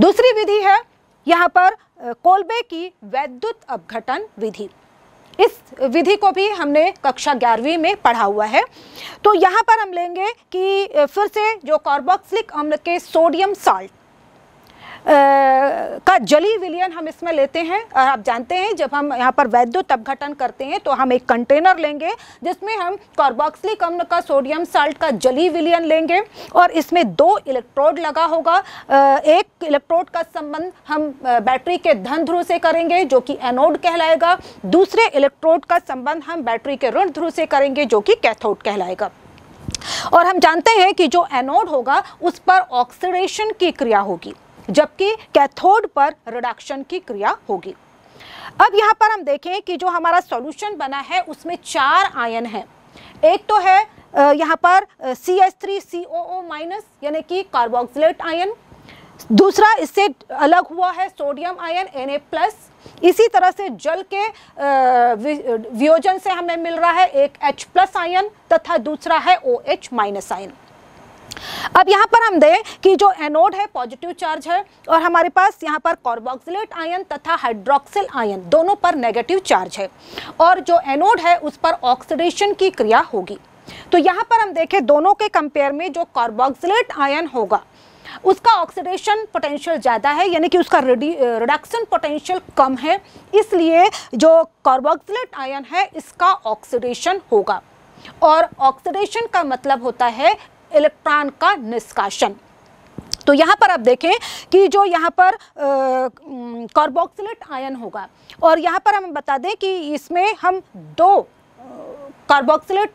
दूसरी विधि है यहाँ पर कोलबे की वैद्युत अपघटन विधि। इस विधि को भी हमने कक्षा ग्यारहवीं में पढ़ा हुआ है। तो यहाँ पर हम लेंगे कि फिर से जो कार्बोक्सिलिक अम्ल के सोडियम साल्ट का जली विलियन हम इसमें लेते हैं। और आप जानते हैं, जब हम यहाँ पर वैद्युत अपघटन करते हैं तो हम एक कंटेनर लेंगे, जिसमें हम कार्बोक्सिलिक अम्ल का सोडियम साल्ट का जली विलियन लेंगे, और इसमें दो इलेक्ट्रोड लगा होगा। एक इलेक्ट्रोड का संबंध हम बैटरी के धन ध्रुव से करेंगे, जो कि एनोड कहलाएगा। दूसरे इलेक्ट्रोड का संबंध हम बैटरी के ऋण ध्रुव से करेंगे, जो कि कैथोड कहलाएगा। और हम जानते हैं कि जो एनोड होगा, उस पर ऑक्सीडेशन की क्रिया होगी। जबकि कैथोड पर रिडक्शन की क्रिया होगी। अब यहाँ पर हम देखें कि जो हमारा सॉल्यूशन बना है, उसमें चार आयन हैं। एक तो है यहाँ पर C S three C O O minus यानी कि कार्बोक्सिलेट आयन दूसरा, इससे अलग हुआ है sodium ion N A plus इसी तरह से जल के वियोजन से हमें मिल रहा है एक H प्लस आयन तथा दूसरा है ओ OH माइनस आयन अब यहाँ पर हम दें कि जो एनोड है, पॉजिटिव चार्ज है और हमारे पास यहाँ पर कार्बोक्सिलेट आयन तथा हाइड्रोक्सिल आयन दोनों पर नेगेटिव चार्ज है और जो एनोड है, उस पर ऑक्सीडेशन की क्रिया होगी। तो यहाँ पर हम देखें दोनों के कंपेयर में जो कार्बोक्सिलेट आयन होगा, उसका ऑक्सीडेशन पोटेंशियल ज़्यादा है, यानी कि उसका रिडक्शन पोटेंशियल कम है, इसलिए जो कार्बोक्सिलेट आयन है, इसका ऑक्सीडेशन होगा। और ऑक्सीडेशन का मतलब होता है इलेक्ट्रॉन का निष्काशन तो यहाँ पर आप देखें कि जो यहाँ पर कार्बोक्सिलेट आयन होगा, और यहाँ पर हम बता दें कि इसमें हम दो कार्बोक्सिलेट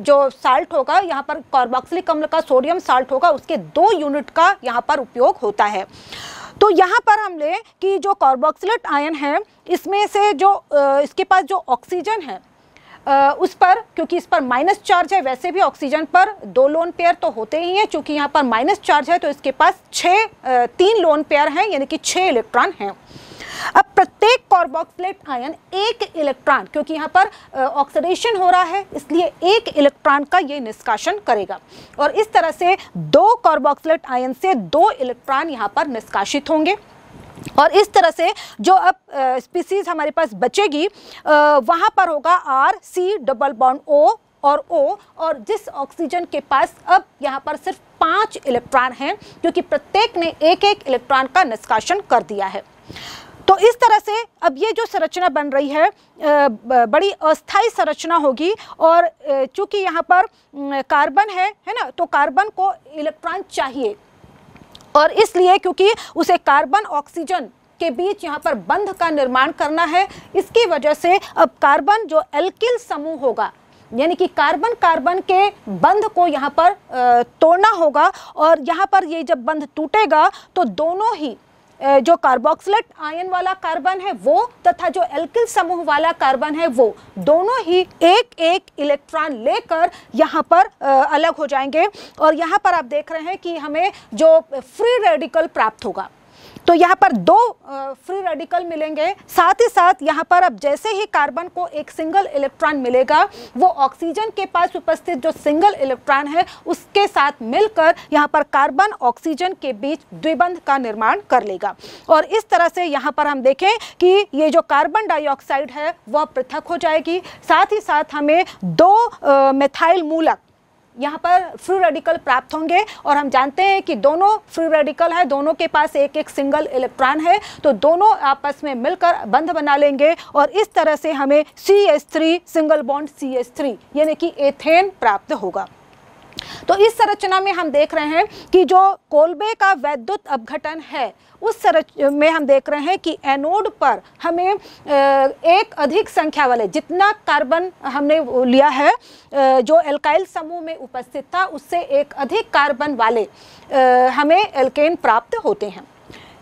जो साल्ट होगा, यहाँ पर कार्बोक्सिलिक अम्ल का सोडियम साल्ट होगा, उसके दो यूनिट का यहाँ पर उपयोग होता है। तो यहाँ पर हम लें कि जो कार्बोक्सिलेट आयन है, इसमें से जो इसके पास जो ऑक्सीजन है उस पर, क्योंकि इस पर माइनस चार्ज है, वैसे भी ऑक्सीजन पर दो लोन पेयर तो होते ही हैं क्योंकि यहाँ पर माइनस चार्ज है तो इसके पास छः तीन लोन पेयर हैं, यानी कि छः इलेक्ट्रॉन हैं। अब प्रत्येक कार्बोक्सिलेट आयन एक इलेक्ट्रॉन क्योंकि यहाँ पर ऑक्सीडेशन हो रहा है, इसलिए एक इलेक्ट्रॉन का ये निष्काशन करेगा। और इस तरह से दो कार्बोक्सिलेट आयन से दो इलेक्ट्रॉन यहाँ पर निष्कासित होंगे। और इस तरह से जो अब स्पीसीज हमारे पास बचेगी वहाँ पर होगा R C double bond O और ओ और जिस ऑक्सीजन के पास अब यहाँ पर सिर्फ़ पाँच इलेक्ट्रॉन हैं, क्योंकि प्रत्येक ने एक एक इलेक्ट्रॉन का निष्काशन कर दिया है। तो इस तरह से अब ये जो संरचना बन रही है बड़ी अस्थाई संरचना होगी और चूँकि यहाँ पर कार्बन है है ना? तो कार्बन को इलेक्ट्रॉन चाहिए। और इसलिए क्योंकि उसे कार्बन ऑक्सीजन के बीच यहाँ पर बंध का निर्माण करना है, इसकी वजह से अब कार्बन जो एल्किल समूह होगा, यानी कि कार्बन कार्बन के बंध को यहाँ पर तोड़ना होगा और यहाँ पर ये जब बंध टूटेगा तो दोनों ही जो कार्बोक्सलेट आयन वाला कार्बन है वो, तथा जो एल्किल समूह वाला कार्बन है वो, दोनों ही एक एक इलेक्ट्रॉन लेकर यहाँ पर अलग हो जाएँगे। और यहाँ पर आप देख रहे हैं कि हमें जो फ्री रेडिकल प्राप्त होगा। तो यहाँ पर दो फ्री रेडिकल मिलेंगे। साथ ही साथ यहाँ पर अब जैसे ही कार्बन को एक सिंगल इलेक्ट्रॉन मिलेगा, वो ऑक्सीजन के पास उपस्थित जो सिंगल इलेक्ट्रॉन है, उसके साथ मिलकर यहाँ पर कार्बन ऑक्सीजन के बीच द्विबंध का निर्माण कर लेगा। और इस तरह से यहाँ पर हम देखें कि ये जो कार्बन डाइऑक्साइड है, वह पृथक हो जाएगी। साथ ही साथ हमें दो मिथाइल मूलक यहाँ पर फ्री रेडिकल प्राप्त होंगे और हम जानते हैं कि दोनों फ्री रेडिकल हैं, दोनों के पास एक एक सिंगल इलेक्ट्रॉन है तो दोनों आपस में मिलकर बंध बना लेंगे और इस तरह से हमें C S three single bond C S three यानी कि एथेन प्राप्त होगा। तो इस संरचना में हम देख रहे हैं कि जो कोलबे का वैद्युत अपघटन है, उस सरच में हम देख रहे हैं कि एनोड पर हमें एक अधिक संख्या वाले जितना कार्बन हमने लिया है जो एल्काइल समूह में उपस्थित था, उससे एक अधिक कार्बन वाले हमें एल्केन प्राप्त होते हैं।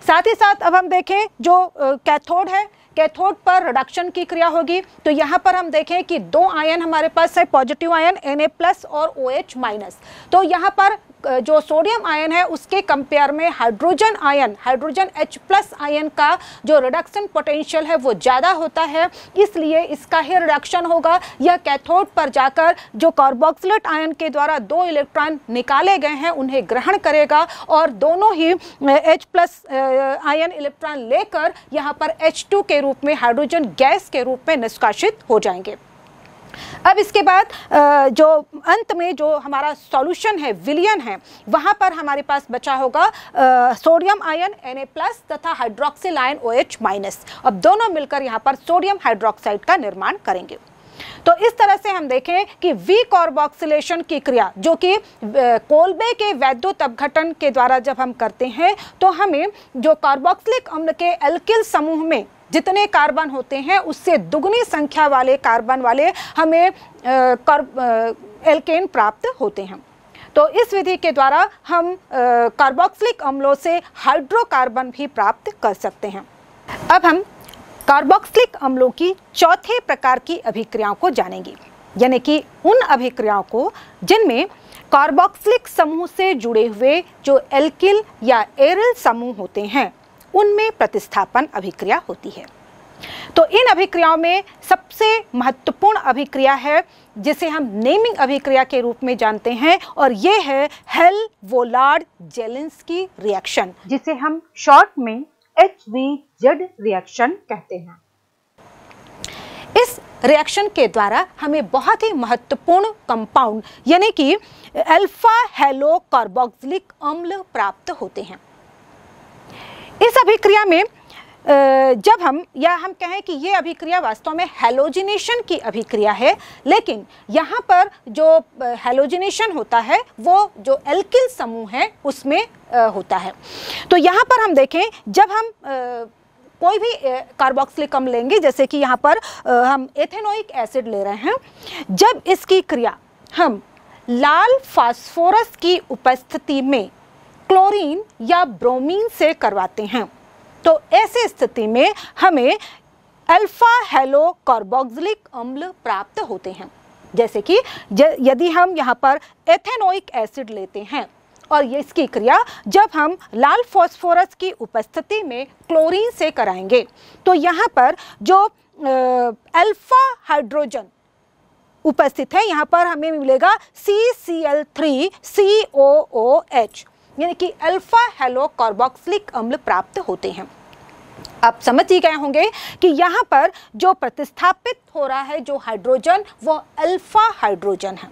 साथ ही साथ अब हम देखें जो कैथोड है कैथोड पर रिडक्शन की क्रिया होगी। तो यहाँ पर हम देखें कि दो आयन हमारे पास है पॉजिटिव आयन Na प्लस और OH माइनस तो यहाँ पर जो सोडियम आयन है, उसके कंपेयर में hydrogen ion hydrogen H plus ion का जो रिडक्शन पोटेंशियल है, वो ज़्यादा होता है। इसलिए इसका ही रिडक्शन होगा। यह कैथोड पर जाकर जो कार्बोक्सिलेट आयन के द्वारा दो इलेक्ट्रॉन निकाले गए हैं, उन्हें ग्रहण करेगा और दोनों ही H प्लस आयन इलेक्ट्रॉन लेकर यहाँ पर H2 के रूप में हाइड्रोजन गैस के रूप में निष्कासित हो जाएँगे। अब इसके बाद जो अंत में जो हमारा सॉल्यूशन है, विलियन है, वहाँ पर हमारे पास बचा होगा सोडियम आयन Na प्लस तथा hydroxyl ion O OH minus अब दोनों मिलकर यहाँ पर सोडियम हाइड्रोक्साइड का निर्माण करेंगे। तो इस तरह से हम देखें कि वी कार्बोक्सिलेशन की क्रिया, जो कि कोलबे के वैद्युत अपघटन के द्वारा जब हम करते हैं तो हमें जो कार्बोक्सिलिक अम्ल के एल्किल समूह में जितने कार्बन होते हैं, उससे दुगनी संख्या वाले कार्बन वाले हमें एल्केन प्राप्त होते हैं। तो इस विधि के द्वारा हम कार्बोक्सिलिक अम्लों से हाइड्रोकार्बन भी प्राप्त कर सकते हैं। अब हम कार्बोक्सिलिक अम्लों की चौथे प्रकार की अभिक्रियाओं को जानेंगे। यानी कि उन अभिक्रियाओं को जिनमें कार्बोक्सिलिक समूह से जुड़े हुए जो एल्किल या एरिल समूह होते हैं उनमें प्रतिस्थापन अभिक्रिया होती है। तो इन अभिक्रियाओं में सबसे महत्वपूर्ण अभिक्रिया है, जिसे हम नेमिंग अभिक्रिया के रूप में जानते हैं, और ये है हेल वोलार्ड जेलिंस्की रिएक्शन, जिसे हम शॉर्ट में एच वी जेड रिएक्शन कहते हैं। इस रिएक्शन के द्वारा हमें बहुत ही महत्वपूर्ण कंपाउंड, यानी कि अल्फ़ा हेलो कार्बोक्सिलिक अम्ल प्राप्त होते हैं। इस अभिक्रिया में जब हम, या हम कहें कि ये अभिक्रिया वास्तव में हेलोजिनेशन की अभिक्रिया है, लेकिन यहाँ पर जो हेलोजिनेशन होता है, वो जो एल्किल समूह है, उसमें होता है। तो यहाँ पर हम देखें, जब हम कोई भी कार्बोक्सिलिक अम्ल लेंगे, जैसे कि यहाँ पर हम एथेनोइक एसिड ले रहे हैं, जब इसकी क्रिया, हम लाल फास्फोरस की उपस्थिति में क्लोरीन या ब्रोमीन से करवाते हैं। तो ऐसी स्थिति में हमें अल्फ़ा हेलो कार्बोक्सिलिक अम्ल प्राप्त होते हैं। जैसे कि यदि हम यहाँ पर एथेनोइक एसिड लेते हैं और ये इसकी क्रिया जब हम लाल फॉस्फोरस की उपस्थिति में क्लोरीन से कराएँगे तो यहाँ पर जो अल्फ़ा हाइड्रोजन उपस्थित है, यहाँ पर हमें मिलेगा C C L three C O O H यानी कि अल्फ़ा हेलो कार्बोक्सिलिक अम्ल प्राप्त होते हैं। आप समझ ही गए होंगे कि यहाँ पर जो प्रतिस्थापित हो रहा है, जो हाइड्रोजन वो अल्फ़ा हाइड्रोजन है।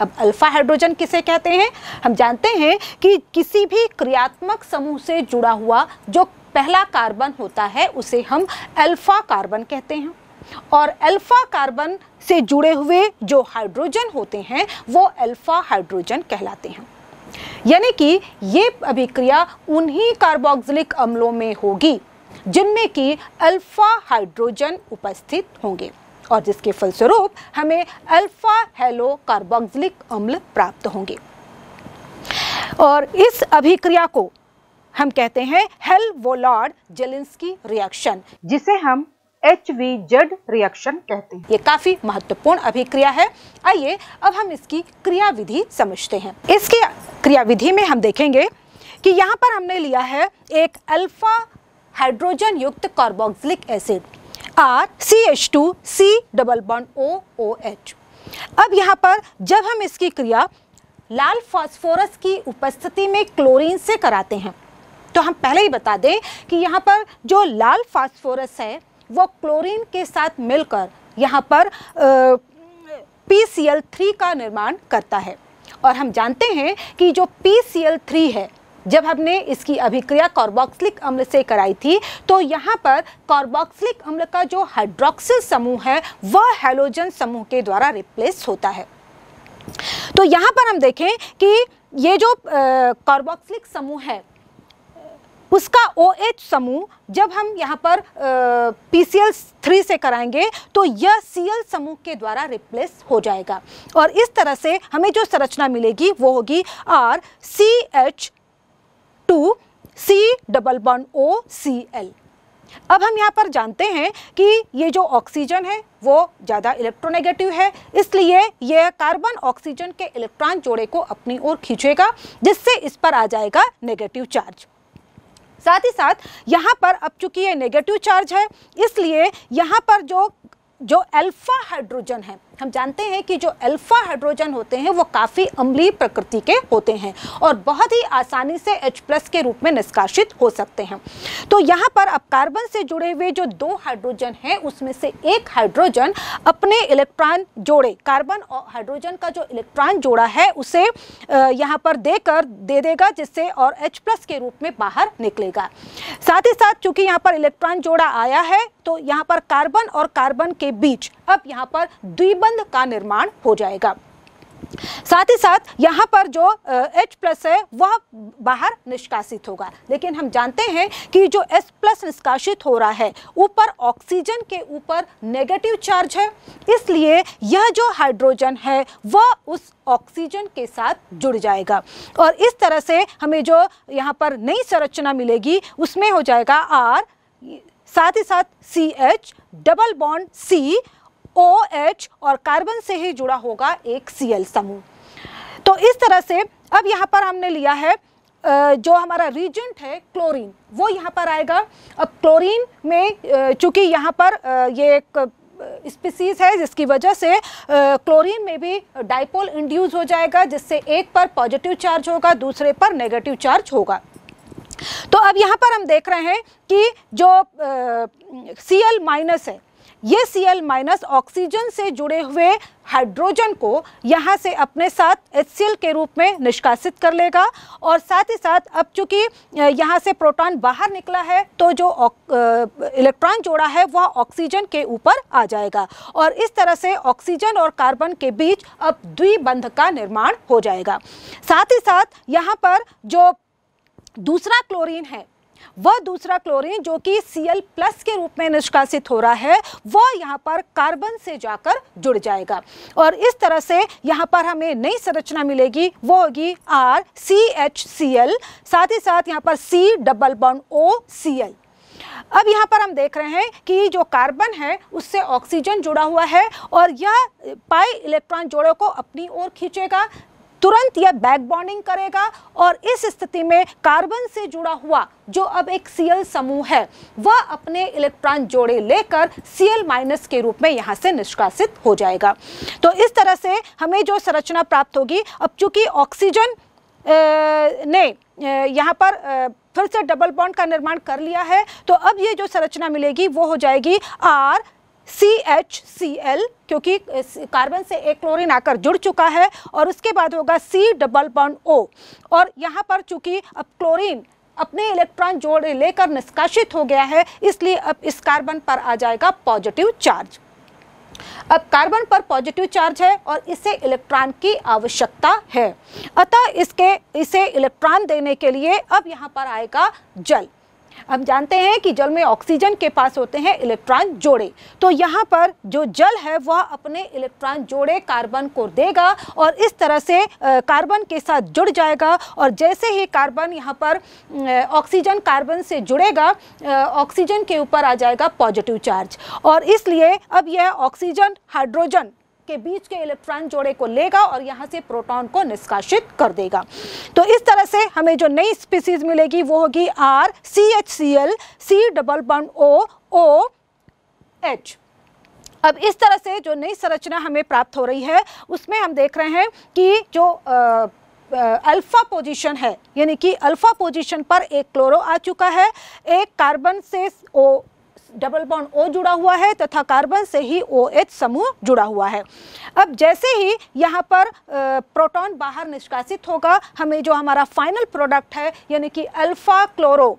अब अल्फ़ा हाइड्रोजन किसे कहते हैं? हम जानते हैं कि किसी भी क्रियात्मक समूह से जुड़ा हुआ जो पहला कार्बन होता है, उसे हम अल्फ़ा कार्बन कहते हैं। और अल्फ़ा कार्बन से जुड़े हुए जो हाइड्रोजन होते हैं, वो अल्फ़ा हाइड्रोजन कहलाते हैं। यानी कि ये अभिक्रिया उन्हीं कार्बोक्सिलिक अम्लों में होगी, जिनमें कि अल्फ़ा हाइड्रोजन उपस्थित होंगे और जिसके फलस्वरूप हमें अल्फ़ा हेलो कार्बोक्सिलिक अम्ल प्राप्त होंगे। और इस अभिक्रिया को हम कहते हैं हेल वोलार्ड जेलिंस्की रिएक्शन, जिसे हम एच वी जेड रिएक्शन कहते हैं। ये काफ़ी महत्वपूर्ण अभिक्रिया है। आइए, अब हम इसकी क्रियाविधि समझते हैं। इसकी क्रियाविधि में हम देखेंगे कि यहाँ पर हमने लिया है एक अल्फ़ा हाइड्रोजन युक्त carboxylic acid R C H two C double bond O O H अब यहाँ पर जब हम इसकी क्रिया लाल फास्फोरस की उपस्थिति में क्लोरीन से कराते हैं तो हम पहले ही बता दें कि यहाँ पर जो लाल फास्फोरस है वो क्लोरीन के साथ मिलकर यहाँ पर पी सी एल थ्री का निर्माण करता है। और हम जानते हैं कि जो पी सी एल थ्री है, जब हमने इसकी अभिक्रिया कार्बोक्सिलिक अम्ल से कराई थी तो यहाँ पर कार्बोक्सिलिक अम्ल का जो हाइड्रोक्सिल समूह है, वह हेलोजन समूह के द्वारा रिप्लेस होता है। तो यहाँ पर हम देखें कि ये जो कार्बोक्सिलिक समूह है उसका ओ OH समूह जब हम यहाँ पर पी सी एल थ्री से कराएँगे तो यह सी एल समूह के द्वारा रिप्लेस हो जाएगा। और इस तरह से हमें जो संरचना मिलेगी वो होगी R C H two C double bond O C L अब हम यहाँ पर जानते हैं कि ये जो ऑक्सीजन है, वो ज़्यादा इलेक्ट्रोनेगेटिव है, इसलिए यह कार्बन ऑक्सीजन के इलेक्ट्रॉन जोड़े को अपनी ओर खींचेगा, जिससे इस पर आ जाएगा नेगेटिव चार्ज साथ ही साथ यहाँ पर अब चूँकि ये नेगेटिव चार्ज है, इसलिए यहाँ पर जो जो अल्फ़ा हाइड्रोजन है हम जानते हैं कि जो अल्फ़ा हाइड्रोजन होते हैं, वो काफ़ी अम्लीय प्रकृति के होते हैं और बहुत ही आसानी से H प्लस के रूप में निष्कासित हो सकते हैं। तो यहाँ पर अब कार्बन से जुड़े हुए जो दो हाइड्रोजन हैं, उसमें से एक हाइड्रोजन अपने इलेक्ट्रॉन जोड़े कार्बन और हाइड्रोजन का जो इलेक्ट्रॉन जोड़ा है, उसे यहाँ पर देकर दे देगा, जिससे और H प्लस के रूप में बाहर निकलेगा। साथ ही साथ चूँकि यहाँ पर इलेक्ट्रॉन जोड़ा आया है तो यहाँ पर कार्बन और कार्बन के बीच, अब यहाँ पर द्विबंध का निर्माण हो जाएगा। साथ ही साथ यहाँ पर जो H प्लस है, वह बाहर निष्कासित होगा। लेकिन हम जानते हैं कि जो H प्लस निष्कासित हो रहा है, ऊपर ऑक्सीजन के ऊपर नेगेटिव चार्ज है। इसलिए यह जो हाइड्रोजन है, वह उस ऑक्सीजन के साथ जुड़ जाएगा। और इस तरह से हमें जो यहाँ पर नई संरचना मिलेगी, उसमें हो जाएगा आर साथ ही साथ C H double bond C O H और कार्बन से ही जुड़ा होगा एक सी एल समूह। तो इस तरह से अब यहाँ पर हमने लिया है जो हमारा रीजेंट है क्लोरीन वो यहाँ पर आएगा। अब क्लोरीन में चूँकि यहाँ पर ये एक स्पीसीज है, जिसकी वजह से क्लोरीन में भी डाइपोल इंड्यूस हो जाएगा, जिससे एक पर पॉजिटिव चार्ज होगा, दूसरे पर नेगेटिव चार्ज होगा। तो अब यहाँ पर हम देख रहे हैं कि जो सी एल माइनस है ये सी एल माइनस ऑक्सीजन से जुड़े हुए हाइड्रोजन को यहाँ से अपने साथ एच सी एल के रूप में निष्कासित कर लेगा और साथ ही साथ अब चूँकि यहाँ से प्रोटॉन बाहर निकला है तो जो इलेक्ट्रॉन जोड़ा है, वह ऑक्सीजन के ऊपर आ जाएगा। और इस तरह से ऑक्सीजन और कार्बन के बीच अब द्विबंध का निर्माण हो जाएगा। साथ ही साथ यहाँ पर जो दूसरा क्लोरीन है वह दूसरा क्लोरीन जो कि Cl प्लस के रूप में निष्कासित हो रहा है, वह यहाँ पर कार्बन से जाकर जुड़ जाएगा। और इस तरह से यहाँ पर हमें नई संरचना मिलेगी, वो होगी R C H C L साथ ही साथ यहाँ पर C double bond O C L अब यहाँ पर हम देख रहे हैं कि जो कार्बन है, उससे ऑक्सीजन जुड़ा हुआ है और यह पाई इलेक्ट्रॉन जोड़ों को अपनी ओर खींचेगा। तुरंत यह बैक बॉन्डिंग करेगा और इस स्थिति में कार्बन से जुड़ा हुआ जो अब एक Cl समूह है, वह अपने इलेक्ट्रॉन जोड़े लेकर Cl माइनस के रूप में यहाँ से निष्कासित हो जाएगा। तो इस तरह से हमें जो संरचना प्राप्त होगी, अब चूँकि ऑक्सीजन ने यहाँ पर फिर से डबल बॉन्ड का निर्माण कर लिया है तो अब ये जो संरचना मिलेगी, वो हो जाएगी R C H C L क्योंकि कार्बन से एक क्लोरीन आकर जुड़ चुका है और उसके बाद होगा सी डबल बॉन्ड ओ और यहाँ पर चूँकि अब क्लोरीन अपने इलेक्ट्रॉन जोड़ लेकर निष्कासित हो गया है, इसलिए अब इस कार्बन पर आ जाएगा पॉजिटिव चार्ज। अब कार्बन पर पॉजिटिव चार्ज है और इसे इलेक्ट्रॉन की आवश्यकता है। अतः इसके, इसे इलेक्ट्रॉन देने के लिए अब यहाँ पर आएगा जल। हम जानते हैं कि जल में ऑक्सीजन के पास होते हैं इलेक्ट्रॉन जोड़े। तो यहाँ पर जो जल है, वह अपने इलेक्ट्रॉन जोड़े कार्बन को देगा और इस तरह से कार्बन के साथ जुड़ जाएगा और जैसे ही कार्बन यहाँ पर ऑक्सीजन कार्बन से जुड़ेगा ऑक्सीजन के ऊपर आ जाएगा पॉजिटिव चार्ज। और इसलिए अब यह ऑक्सीजन, हाइड्रोजन के बीच के इलेक्ट्रॉन जोड़े को लेगा और यहाँ से प्रोटॉन को निष्कासित कर देगा। तो इस तरह से हमें जो नई स्पीसीज मिलेगी वो होगी R C H C L C double bond O O H अब इस तरह से जो नई संरचना हमें प्राप्त हो रही है उसमें हम देख रहे हैं कि जो आ, अल्फ़ा पोजीशन है यानी कि अल्फ़ा पोजीशन पर एक क्लोरो आ चुका है एक कार्बन से ओ डबल बॉन्ड ओ जुड़ा हुआ है तथा कार्बन से ही ओ एच समूह जुड़ा हुआ है। अब जैसे ही यहाँ पर प्रोटॉन बाहर निष्कासित होगा, हमें जो हमारा फाइनल प्रोडक्ट है, यानी कि अल्फ़ा क्लोरो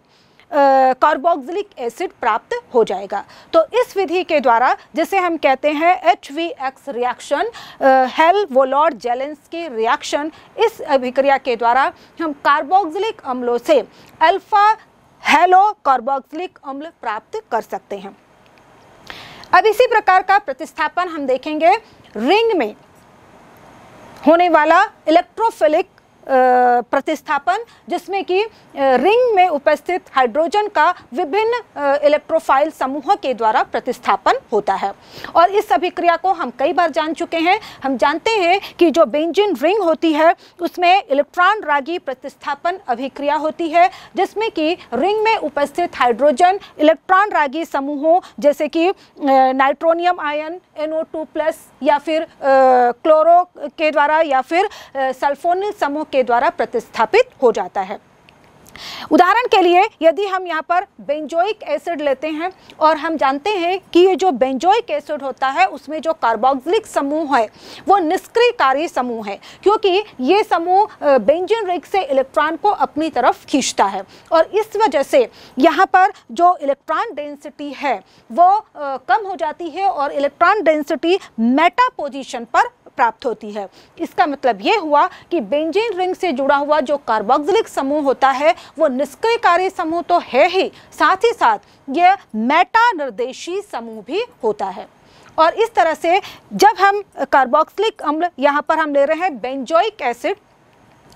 कार्बोक्सिलिक एसिड प्राप्त हो जाएगा। तो इस विधि के द्वारा, जिसे हम कहते हैं H V X reaction Hell Volhard Zelinsky की रिएक्शन इस अभिक्रिया के द्वारा हम कार्बोक्सिलिक अम्लों से अल्फ़ा हेलो, कार्बोक्सिलिक अम्ल प्राप्त कर सकते हैं। अब इसी प्रकार का प्रतिस्थापन हम देखेंगे रिंग में होने वाला इलेक्ट्रोफिलिक प्रतिस्थापन, जिसमें कि रिंग में उपस्थित हाइड्रोजन का विभिन्न इलेक्ट्रोफाइल समूहों के द्वारा प्रतिस्थापन होता है। और इस अभिक्रिया को हम कई बार जान चुके हैं। हम जानते हैं कि जो बेंजिन रिंग होती है, उसमें इलेक्ट्रॉन रागी प्रतिस्थापन अभिक्रिया होती है, जिसमें कि रिंग में उपस्थित हाइड्रोजन इलेक्ट्रॉन रागी समूहों, जैसे कि नाइट्रोनियम आयन NO2 प्लस या फिर क्लोरो के द्वारा या फिर सल्फोनिल समूह के द्वारा प्रतिस्थापित हो जाता है। उदाहरण के लिए, यदि हम यहाँ पर बेंजोइक एसिड लेते हैं और हम जानते हैं कि ये जो बेंजोइक एसिड होता है, उसमें जो कार्बोक्सिलिक समूह है, वो निष्क्रियकारी समूह है, क्योंकि ये समूह बेंजिन रिंग से इलेक्ट्रॉन को अपनी तरफ़ खींचता है। और इस वजह से यहाँ पर जो इलेक्ट्रॉन डेंसिटी है, वो कम हो जाती है और इलेक्ट्रॉन डेंसिटी मेटा पोजिशन पर प्राप्त होती है। इसका मतलब ये हुआ कि बेंजीन रिंग से जुड़ा हुआ जो कार्बोक्सिलिक समूह होता है, वो निष्क्रियकारी समूह तो है ही, साथ ही साथ यह मेटा निर्देशी समूह भी होता है। और इस तरह से जब हम कार्बोक्सिलिक अम्ल यहाँ पर हम ले रहे हैं, बेंजोइक एसिड,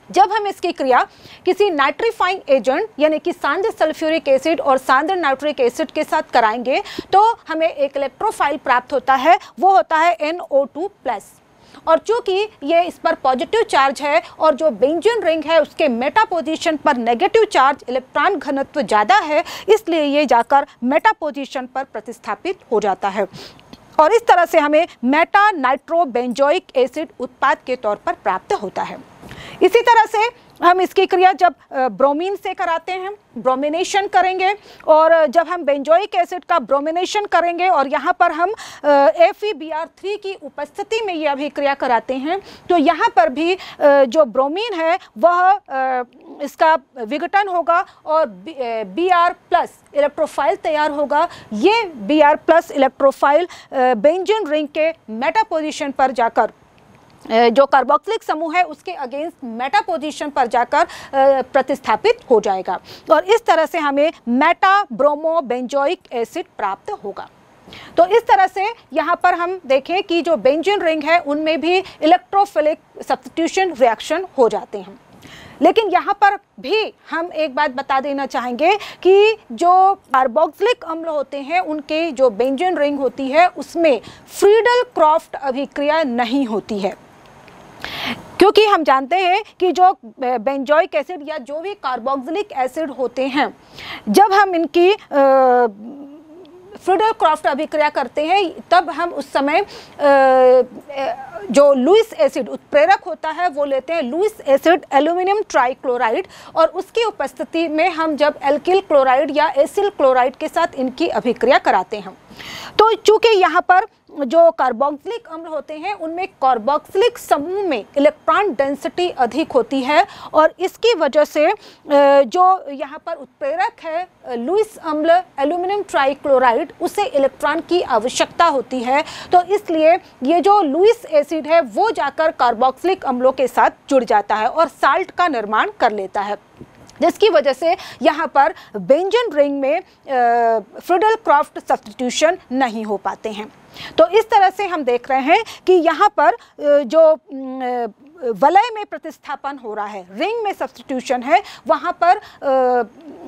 जब हम इसकी क्रिया किसी नाइट्रीफाइंग एजेंट यानी कि सांद्र सल्फ्यूरिक एसिड और सांद्र नाइट्रिक एसिड के साथ कराएँगे तो हमें एक इलेक्ट्रोफाइल प्राप्त होता है, वो होता है NO2 प्लस और चूँकि ये इस पर पॉजिटिव चार्ज है और जो बेंजन रिंग है उसके मेटा पोजीशन पर नेगेटिव चार्ज इलेक्ट्रॉन घनत्व ज़्यादा है, इसलिए ये जाकर मेटा पोजीशन पर प्रतिस्थापित हो जाता है। और इस तरह से हमें मेटा नाइट्रोबेंजोइक एसिड उत्पाद के तौर पर प्राप्त होता है। इसी तरह से हम इसकी क्रिया जब ब्रोमीन से कराते हैं, ब्रोमिनेशन करेंगे और जब हम बेंजोइक एसिड का ब्रोमिनेशन करेंगे और यहाँ पर हम एफ़ थ्री की उपस्थिति में ये अभिक्रिया कराते हैं तो यहाँ पर भी जो ब्रोमीन है वह इसका विघटन होगा और बी आर प्लस इलेक्ट्रोफाइल तैयार होगा। ये B R plus electrophile benzene ring के मेटापोजिशन पर जाकर जो कार्बोक्सिलिक समूह है, उसके अगेंस्ट मेटा पोजीशन पर जाकर प्रतिस्थापित हो जाएगा। और इस तरह से हमें मेटा ब्रोमो बेंजोइक एसिड प्राप्त होगा। तो इस तरह से यहाँ पर हम देखें कि जो बेंजिन रिंग है, उनमें भी इलेक्ट्रोफिलिक सब्सटीट्यूशन रिएक्शन हो जाते हैं। लेकिन यहाँ पर भी हम एक बात बता देना चाहेंगे कि जो कार्बोक्सिलिक अम्ल होते हैं, उनके जो बेंजिन रिंग होती है, उसमें फ्रीडल क्रॉफ्ट अभिक्रिया नहीं होती है। क्योंकि हम जानते हैं कि जो बेंजोइक एसिड या जो भी कार्बोक्सिलिक एसिड होते हैं, जब हम इनकी फ्रीडल क्रॉफ्ट अभिक्रिया करते हैं, तब हम उस समय जो लुइस एसिड उत्प्रेरक होता है, वो लेते हैं लुइस एसिड एल्यूमिनियम ट्राइक्लोराइड और उसकी उपस्थिति में हम जब एल्किल क्लोराइड या एसिल क्लोराइड के साथ इनकी अभिक्रिया कराते हैं। तो चूँकि यहाँ पर जो कार्बोक्सिलिक अम्ल होते हैं, उनमें कार्बोक्सिलिक समूह में इलेक्ट्रॉन डेंसिटी अधिक होती है और इसकी वजह से जो यहाँ पर उत्प्रेरक है, लुइस अम्ल, एल्यूमिनियम ट्राइक्लोराइड, उसे इलेक्ट्रॉन की आवश्यकता होती है। तो इसलिए ये जो लुइस एसिड है, वो जाकर कार्बोक्सिलिक अम्लों के साथ जुड़ जाता है और साल्ट का निर्माण कर लेता है। जिसकी वजह से यहाँ पर बेंजन रिंग में फ्रिडल क्रॉफ्ट सब्सटीट्यूशन नहीं हो पाते हैं। तो इस तरह से हम देख रहे हैं कि यहाँ पर जो वलय में प्रतिस्थापन हो रहा है, रिंग में सब्सटीट्यूशन है, वहाँ पर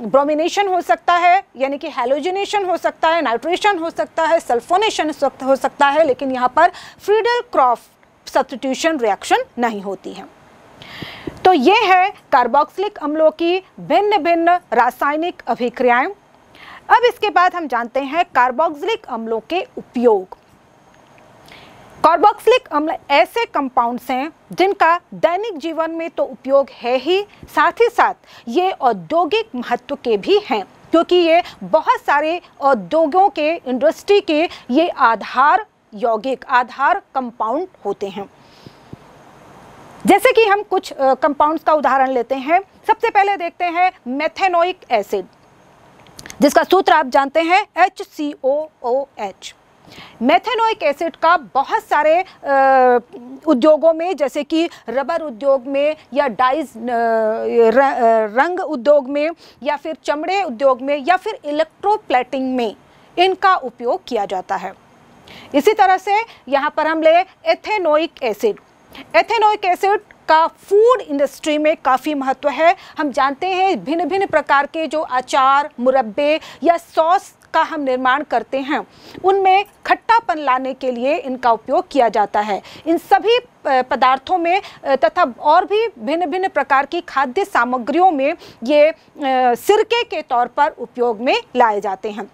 ब्रोमिनेशन हो सकता है, यानी कि हेलोजिनेशन हो सकता है, नाइट्रेशन हो सकता है, सल्फोनेशन हो सकता है, लेकिन यहाँ पर फ्रीडल क्रॉफ सब्सटीट्यूशन रिएक्शन नहीं होती है। तो ये है कार्बोक्सिलिक अम्लों की भिन्न भिन्न रासायनिक अभिक्रियाएँ। अब इसके बाद हम जानते हैं कार्बोक्सिलिक अम्लों के उपयोग। कार्बोक्सिलिक अम्ल ऐसे कंपाउंड्स हैं जिनका दैनिक जीवन में तो उपयोग है ही, साथ ही साथ ये औद्योगिक महत्व के भी हैं, क्योंकि ये बहुत सारे उद्योगों के इंडस्ट्री के ये आधार, यौगिक आधार कंपाउंड होते हैं। जैसे कि हम कुछ कंपाउंड्स का उदाहरण लेते हैं। सबसे पहले देखते हैं मेथेनोइक एसिड जिसका सूत्र आप जानते हैं H C O O H methanoic acid का बहुत सारे उद्योगों में, जैसे कि रबर उद्योग में या डाइज रंग उद्योग में या फिर चमड़े उद्योग में या फिर इलेक्ट्रोप्लेटिंग में इनका उपयोग किया जाता है। इसी तरह से यहाँ पर हम ले एथेनोइक एसिड एथेनोइक एसिड का फ़ूड इंडस्ट्री में काफ़ी महत्व है। हम जानते हैं भिन्न भिन्न प्रकार के जो अचार, मुरब्बे या सॉस का हम निर्माण करते हैं। उनमें खट्टापन लाने के लिए इनका उपयोग किया जाता है। इन सभी पदार्थों में तथा और भी भिन्न भिन्न प्रकार की खाद्य सामग्रियों में ये सिरके के तौर पर उपयोग में लाए जाते हैं।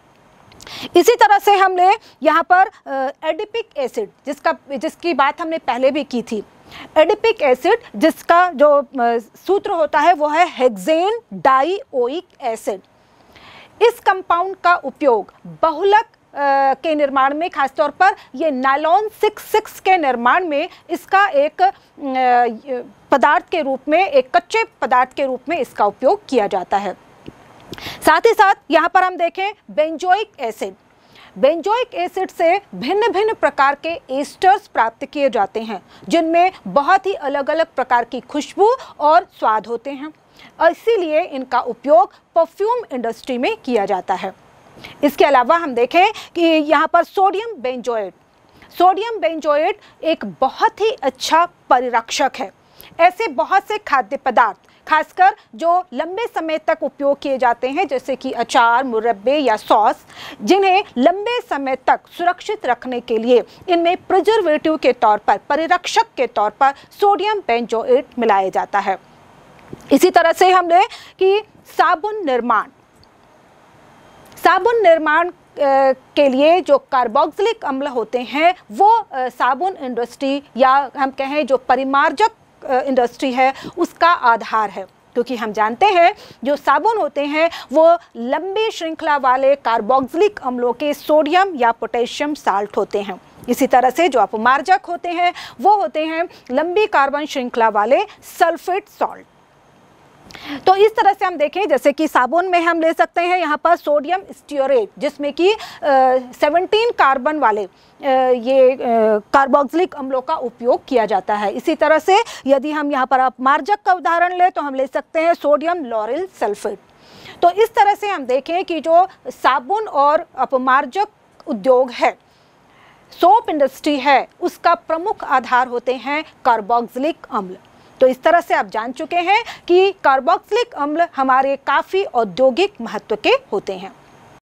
इसी तरह से हमने यहाँ पर एडिपिक एसिड जिसका, जिसकी बात हमने पहले भी की थी। एडिपिक एसिड जिसका जो सूत्र होता है वो है हेक्सेन डाइओइक एसिड। इस कंपाउंड का उपयोग बहुलक के निर्माण में, खासतौर पर ये नायलॉन सिक्स सिक्स के निर्माण में, इसका एक पदार्थ के रूप में, एक कच्चे पदार्थ के रूप में इसका उपयोग किया जाता है। साथ ही साथ यहाँ पर हम देखें बेंजोइक एसिड। बेंजोइक एसिड से भिन्न भिन्न प्रकार के एस्टर्स प्राप्त किए जाते हैं, जिनमें बहुत ही अलग अलग प्रकार की खुशबू और स्वाद होते हैं। और इसीलिए इनका उपयोग परफ्यूम इंडस्ट्री में किया जाता है। इसके अलावा हम देखें कि यहाँ पर सोडियम बेंजोएट सोडियम बेंजोएट एक बहुत ही अच्छा परिरक्षक है। ऐसे बहुत से खाद्य पदार्थ खासकर जो लंबे समय तक उपयोग किए जाते हैं, जैसे कि अचार, मुरब्बे या सॉस, जिन्हें लंबे समय तक सुरक्षित रखने के लिए इनमें प्रिजर्वेटिव के तौर पर, परिरक्षक के तौर पर सोडियम बेंजोएट मिलाया जाता है। इसी तरह से हमने कि साबुन निर्माण साबुन निर्माण के लिए जो कार्बोक्सिलिक अम्ल होते हैं, वो साबुन इंडस्ट्री या हम कहें जो परिमार्जक इंडस्ट्री है, उसका आधार है। क्योंकि हम जानते हैं, जो साबुन होते हैं, वो लंबी श्रृंखला वाले कार्बोक्सिलिक अम्लों के सोडियम या पोटेशियम साल्ट होते हैं। इसी तरह से जो अपमार्जक होते हैं, वो होते हैं लंबी कार्बन श्रृंखला वाले सल्फेट सॉल्ट तो इस तरह से हम देखें, जैसे कि साबुन में हम ले सकते हैं यहाँ पर सोडियम स्टियोरेट, जिसमें कि सेवनटीन कार्बन वाले ये कार्बोक्सिलिक अम्लों का उपयोग किया जाता है। इसी तरह से यदि हम यहाँ पर अपमार्जक का उदाहरण लें तो हम ले सकते हैं सोडियम लॉरिल सल्फेट। तो इस तरह से हम देखें कि जो साबुन और अपमार्जक उद्योग है, सोप इंडस्ट्री है, उसका प्रमुख आधार होते हैं कार्बोक्सिलिक अम्ल। तो इस तरह से आप जान चुके हैं कि कार्बोक्सिलिक अम्ल हमारे काफ़ी औद्योगिक महत्व के होते हैं।